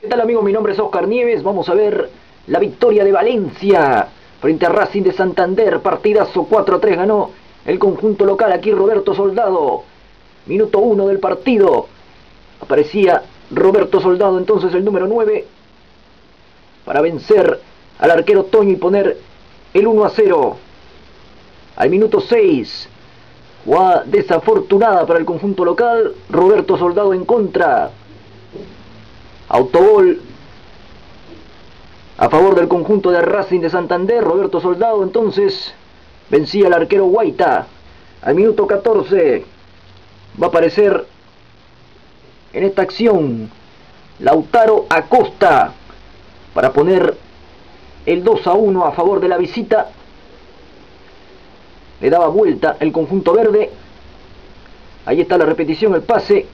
¿Qué tal amigos? Mi nombre es Oscar Nieves. Vamos a ver la victoria de Valencia frente a Racing de Santander. Partidazo 4 a 3 ganó el conjunto local. Aquí Roberto Soldado. Minuto 1 del partido. Aparecía Roberto Soldado, entonces el número 9, para vencer al arquero Toño y poner el 1 a 0. Al minuto 6, jugada desafortunada para el conjunto local. Roberto Soldado en contra. Autogol a favor del conjunto de Racing de Santander. Roberto Soldado entonces vencía al arquero Guaita. Al minuto 14 va a aparecer en esta acción Lautaro Acosta para poner el 2 a 1 a favor de la visita. Le daba vuelta el conjunto verde. Ahí está la repetición, el pase.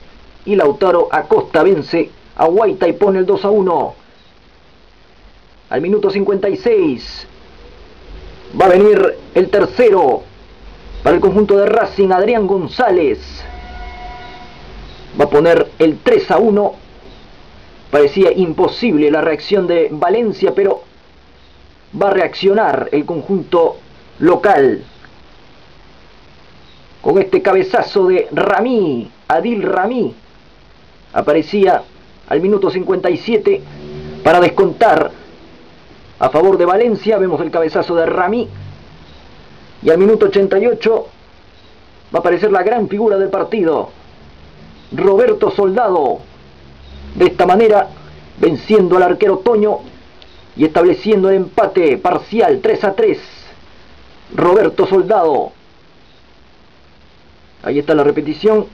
Y Lautaro Acosta vence a Guaita y pone el 2 a 1. Al minuto 56 va a venir el tercero para el conjunto de Racing, Adrián González. Va a poner el 3 a 1. Parecía imposible la reacción de Valencia, pero va a reaccionar el conjunto local. Con este cabezazo de Ramí, Adil Ramí, aparecía al minuto 57 para descontar a favor de Valencia. Vemos el cabezazo de Ramí. Y al minuto 88 va a aparecer la gran figura del partido, Roberto Soldado. De esta manera, venciendo al arquero Toño y estableciendo el empate parcial 3 a 3. Roberto Soldado. Ahí está la repetición.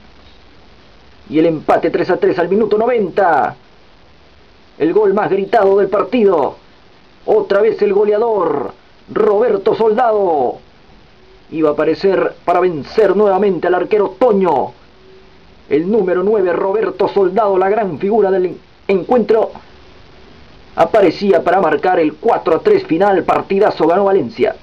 Y el empate 3 a 3 al minuto 90. El gol más gritado del partido. Otra vez el goleador. Roberto Soldado. Iba a aparecer para vencer nuevamente al arquero Toño. El número 9, Roberto Soldado, la gran figura del encuentro, aparecía para marcar el 4 a 3 final. Partidazo ganó Valencia.